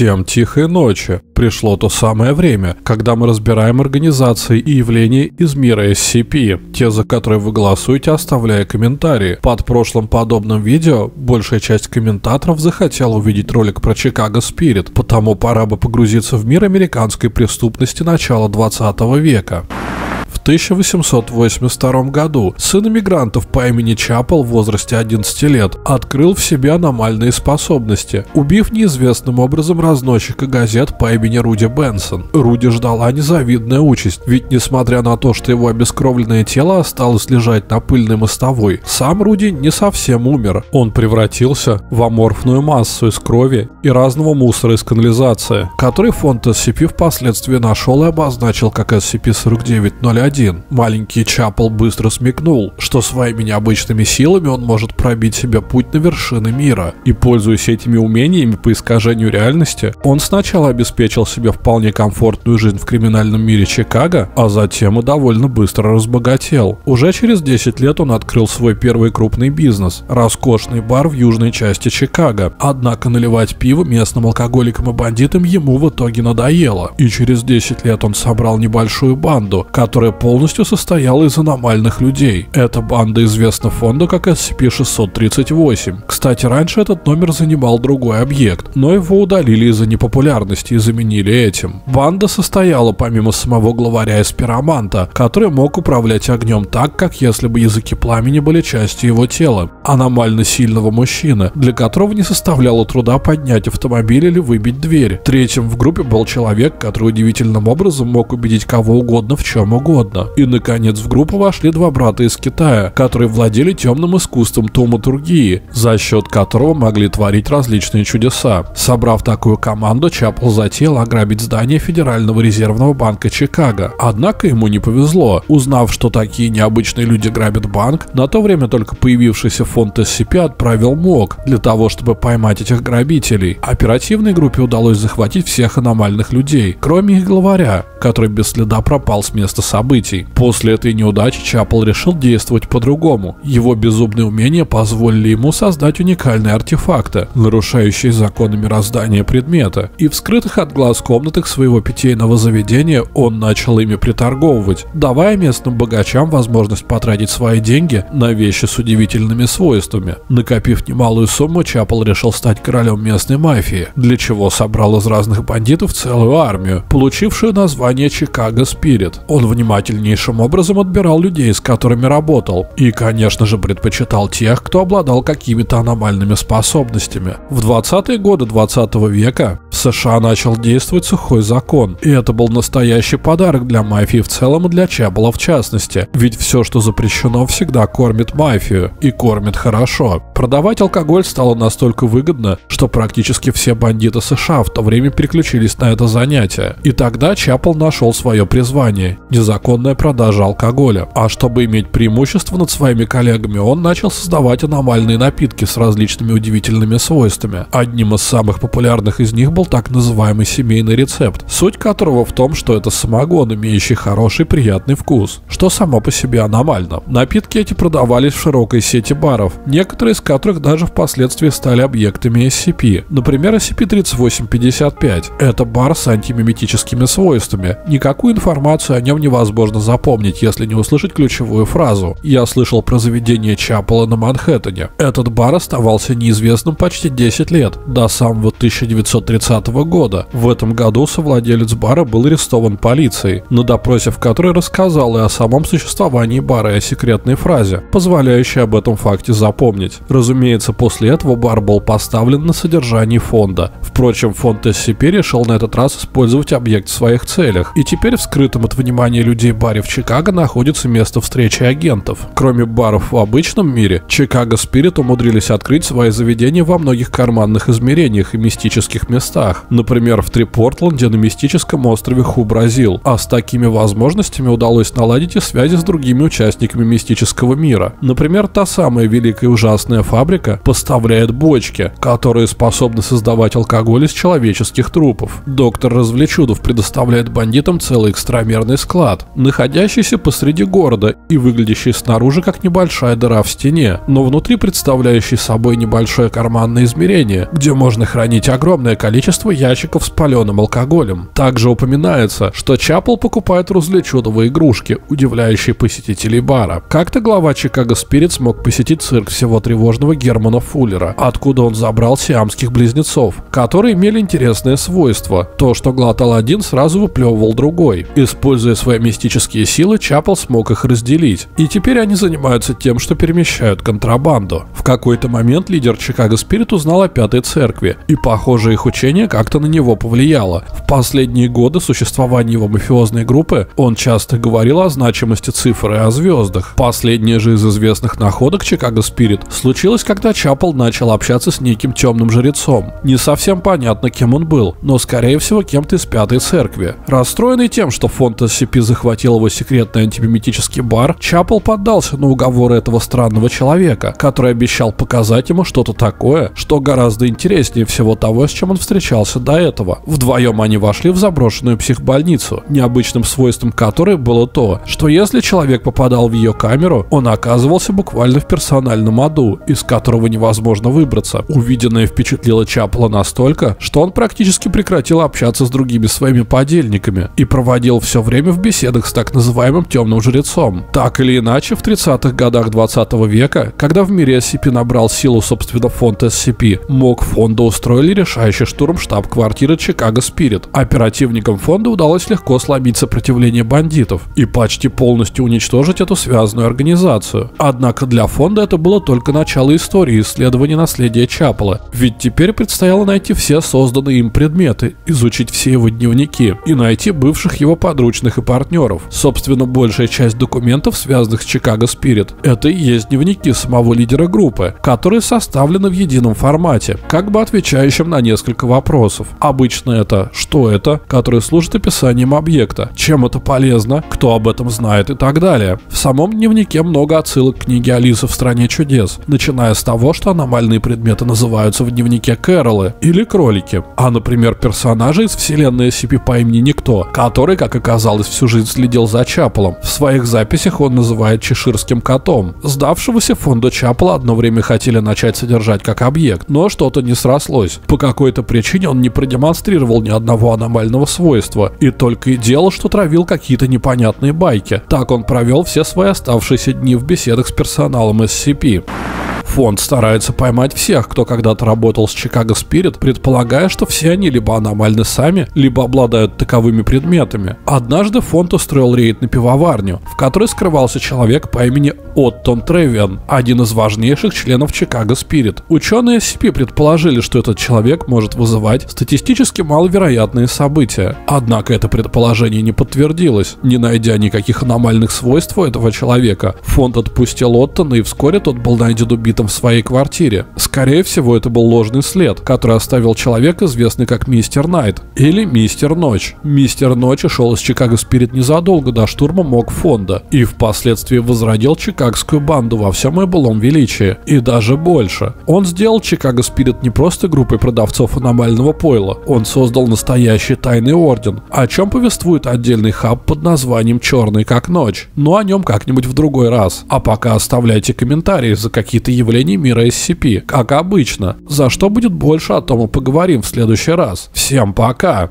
Всем тихой ночи. Пришло то самое время, когда мы разбираем организации и явления из мира SCP, те, за которые вы голосуете, оставляя комментарии. Под прошлым подобным видео большая часть комментаторов захотела увидеть ролик про Чикаго Спирит, потому пора бы погрузиться в мир американской преступности начала 20 века. В 1882 году сын иммигрантов по имени Чапел в возрасте 11 лет открыл в себе аномальные способности, убив неизвестным образом разносчика газет по имени Руди Бенсон. Руди ждала незавидная участь, ведь несмотря на то, что его обескровленное тело осталось лежать на пыльной мостовой, сам Руди не совсем умер. Он превратился в аморфную массу из крови и разного мусора из канализации, который фонд SCP впоследствии нашел и обозначил как SCP-4901 один. Маленький Чапл быстро смекнул, что своими необычными силами он может пробить себе путь на вершины мира. И пользуясь этими умениями по искажению реальности, он сначала обеспечил себе вполне комфортную жизнь в криминальном мире Чикаго, а затем и довольно быстро разбогател. Уже через 10 лет он открыл свой первый крупный бизнес – роскошный бар в южной части Чикаго. Однако наливать пиво местным алкоголикам и бандитам ему в итоге надоело. И через 10 лет он собрал небольшую банду, которая полностью состояла из аномальных людей. Эта банда известна фонду как SCP-638. Кстати, раньше этот номер занимал другой объект, но его удалили из-за непопулярности и заменили этим. Банда состояла помимо самого главаря из пироманта, который мог управлять огнем так, как если бы языки пламени были частью его тела. Аномально сильного мужчины, для которого не составляло труда поднять автомобиль или выбить дверь. Третьим в группе был человек, который удивительным образом мог убедить кого угодно в чем угодно угодно. И, наконец, в группу вошли два брата из Китая, которые владели темным искусством томатургии, за счет которого могли творить различные чудеса. Собрав такую команду, Чапл затеял ограбить здание Федерального резервного банка Чикаго. Однако ему не повезло. Узнав, что такие необычные люди грабят банк, на то время только появившийся фонд SCP отправил МОК для того, чтобы поймать этих грабителей. Оперативной группе удалось захватить всех аномальных людей, кроме их главаря, который без следа пропал с места событий событий. После этой неудачи Чапл решил действовать по-другому. Его безумные умения позволили ему создать уникальные артефакты, нарушающие законы мироздания предмета, и в скрытых от глаз комнатах своего питейного заведения он начал ими приторговывать, давая местным богачам возможность потратить свои деньги на вещи с удивительными свойствами. Накопив немалую сумму, Чапл решил стать королем местной мафии, для чего собрал из разных бандитов целую армию, получившую название Чикаго Спирит. Он внимательно тщательнейшим образом отбирал людей, с которыми работал, и, конечно же, предпочитал тех, кто обладал какими-то аномальными способностями. В 20-е годы 20 века США начал действовать сухой закон, и это был настоящий подарок для мафии в целом и для Чебола в частности, ведь все, что запрещено, всегда кормит мафию, и кормит хорошо. Продавать алкоголь стало настолько выгодно, что практически все бандиты США в то время переключились на это занятие. И тогда Чапл нашел свое призвание – незаконная продажа алкоголя. А чтобы иметь преимущество над своими коллегами, он начал создавать аномальные напитки с различными удивительными свойствами. Одним из самых популярных из них был так называемый семейный рецепт, суть которого в том, что это самогон, имеющий хороший приятный вкус, что само по себе аномально. Напитки эти продавались в широкой сети баров, некоторые из которых даже впоследствии стали объектами SCP. Например, SCP-3855. Это бар с антимиметическими свойствами. Никакую информацию о нем невозможно запомнить, если не услышать ключевую фразу. Я слышал про заведение Чапела на Манхэттене. Этот бар оставался неизвестным почти 10 лет, до самого 1930 года. В этом году совладелец бара был арестован полицией, на допросе в которой рассказал и о самом существовании бара и о секретной фразе, позволяющей об этом факте запомнить. Разумеется, после этого бар был поставлен на содержание фонда. Впрочем, фонд SCP решил на этот раз использовать объект в своих целях, и теперь в скрытом от внимания людей баре в Чикаго находится место встречи агентов. Кроме баров в обычном мире, Чикаго Спирит умудрились открыть свои заведения во многих карманных измерениях и мистических местах. Например, в Трипортленде на мистическом острове Ху-Бразил. А с такими возможностями удалось наладить и связи с другими участниками мистического мира. Например, та самая великая и ужасная фабрика поставляет бочки, которые способны создавать алкоголь из человеческих трупов. Доктор Развлечудов предоставляет бандитам целый экстрамерный склад, находящийся посреди города и выглядящий снаружи как небольшая дыра в стене, но внутри представляющий собой небольшое карманное измерение, где можно хранить огромное количество количество ящиков с паленым алкоголем. Также упоминается, что Чапл покупает развлеченные игрушки, удивляющие посетителей бара. Как-то глава Чикаго Спирит смог посетить цирк всего тревожного Германа Фуллера, откуда он забрал сиамских близнецов, которые имели интересное свойство. То, что глотал один, сразу выплевывал другой. Используя свои мистические силы, Чапл смог их разделить. И теперь они занимаются тем, что перемещают контрабанду. В какой-то момент лидер Чикаго Спирит узнал о Пятой Церкви, и, похоже, их учение как-то на него повлияло. В последние годы существования его мафиозной группы он часто говорил о значимости цифр и о звездах. Последняя же из известных находок Чикаго Спирит случилась, когда Чапл начал общаться с неким темным жрецом. Не совсем понятно, кем он был, но, скорее всего, кем-то из Пятой Церкви. Расстроенный тем, что фонд SCP захватил его секретный антибиметический бар, Чапл поддался на уговоры этого странного человека, который обещал показать ему что-то такое, что гораздо интереснее всего того, с чем он встречался до этого. Вдвоем они вошли в заброшенную психбольницу, необычным свойством которой было то, что если человек попадал в ее камеру, он оказывался буквально в персональном аду, из которого невозможно выбраться. Увиденное впечатлило Чапла настолько, что он практически прекратил общаться с другими своими подельниками и проводил все время в беседах с так называемым темным жрецом. Так или иначе, в 30-х годах 20 века, когда в мире SCP набрал силу, собственно, фонд SCP, МОК фонда устроили решающий штурм штаб-квартиры Чикаго Спирит. Оперативникам фонда удалось легко сломить сопротивление бандитов и почти полностью уничтожить эту связанную организацию. Однако для фонда это было только начало истории исследования наследия Чапла, ведь теперь предстояло найти все созданные им предметы, изучить все его дневники и найти бывших его подручных и партнеров. Собственно, большая часть документов, связанных с Чикаго Спирит, это и есть дневники самого лидера группы, которые составлены в едином формате, как бы отвечающим на несколько вопросов. Обычно это «что это?», который служит описанием объекта, чем это полезно, кто об этом знает и так далее. В самом дневнике много отсылок к книге Алисы в стране чудес, начиная с того, что аномальные предметы называются в дневнике Кэролы или кролики, а, например, персонажи из вселенной SCP по имени Никто, который, как оказалось, всю жизнь следил за Чаполом. В своих записях он называет чеширским котом. Сдавшегося фонду Чапла одно время хотели начать содержать как объект, но что-то не срослось. По какой-то причине он не продемонстрировал ни одного аномального свойства и только и делал, что травил какие-то непонятные байки. Так он провел все свои оставшиеся дни в беседах с персоналом SCP. Фонд старается поймать всех, кто когда-то работал с Chicago Spirit, предполагая, что все они либо аномальны сами, либо обладают таковыми предметами. Однажды фонд устроил рейд на пивоварню, в которой скрывался человек по имени Оттон Тревиан, один из важнейших членов Chicago Spirit. Ученые SCP предположили, что этот человек может вызывать статистически маловероятные события. Однако это предположение не подтвердилось. Не найдя никаких аномальных свойств у этого человека, фонд отпустил Оттона и вскоре тот был найден убитым в своей квартире. Скорее всего, это был ложный след, который оставил человек, известный как Мистер Найт или Мистер Ночь. Мистер Ночь ушел из Чикаго Спирит незадолго до штурма МОК фонда и впоследствии возродил чикагскую банду во всем и былом величии, и даже больше. Он сделал Чикаго Спирит не просто группой продавцов аномального пойла, он создал настоящий тайный орден, о чем повествует отдельный хаб под названием «Черный как ночь», но о нем как-нибудь в другой раз. А пока оставляйте комментарии за какие-то явлений мира SCP, как обычно. За что будет больше, о том и поговорим в следующий раз. Всем пока!